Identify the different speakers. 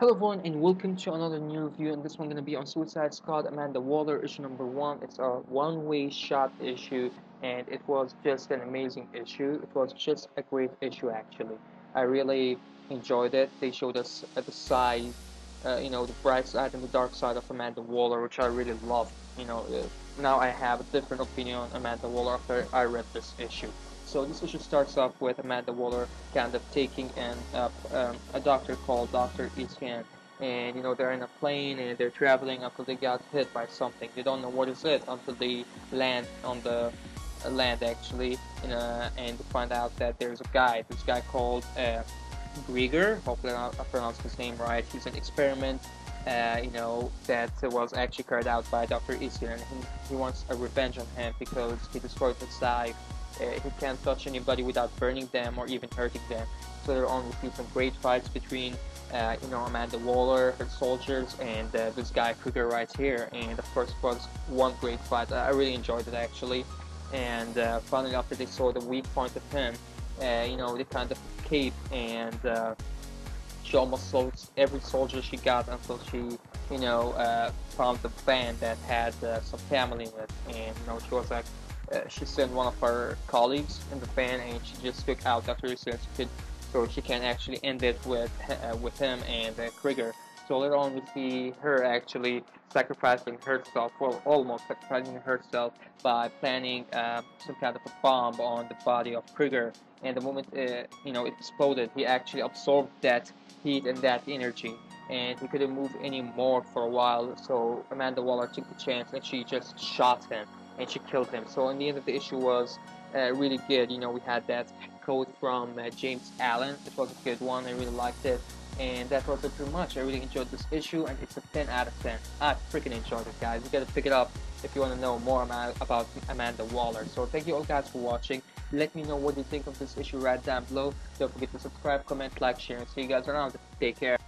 Speaker 1: Hello everyone and welcome to another new review and this one gonna be on Suicide Squad Amanda Waller issue number one. It's a one-way shot issue and it was just an amazing issue. It was just a great issue actually. I really enjoyed it. They showed us the side, uh, you know, the bright side and the dark side of Amanda Waller, which I really love. You know, uh, now I have a different opinion on Amanda Waller after I read this issue. So this issue starts off with Amanda Waller kind of taking an, uh, um, a doctor called Dr. Etienne and you know they're in a plane and they're traveling until they got hit by something. They don't know what is it until they land on the uh, land actually, you know, and find out that there's a guy. This guy called uh, Krieger. Hopefully I pronounced his name right. He's an experiment. Uh, you know that was actually carried out by Dr. Etienne, and he, he wants a revenge on him because he destroyed his life uh, he can't touch anybody without burning them or even hurting them. So there are only some great fights between, uh, you know, Amanda Waller, her soldiers, and uh, this guy Krieger right here. And of course, was one great fight. I really enjoyed it actually. And uh, finally, after they saw the weak point of him, uh, you know, they kind of escaped and uh, she almost sold every soldier she got until she, you know, found the band that had some family in it. And, you know, she was like, uh, she sent one of her colleagues in the band and she just took out Dr. Research kid so she can actually end it with uh, with him and uh, Krieger. So later on we see her actually sacrificing herself, well almost sacrificing herself by planning uh, some kind of a bomb on the body of Krieger. And the moment uh, you know it exploded, he actually absorbed that heat and that energy and he couldn't move anymore for a while. So Amanda Waller took the chance and she just shot him and she killed him. So in the end of the issue was uh, really good. You know, we had that quote from uh, James Allen. It was a good one. I really liked it. And that was it pretty much. I really enjoyed this issue, and it's a 10 out of 10. I freaking enjoyed it, guys. You gotta pick it up if you want to know more about Amanda Waller. So thank you all guys for watching. Let me know what you think of this issue right down below. Don't forget to subscribe, comment, like, share, and see you guys around. Take care.